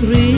three.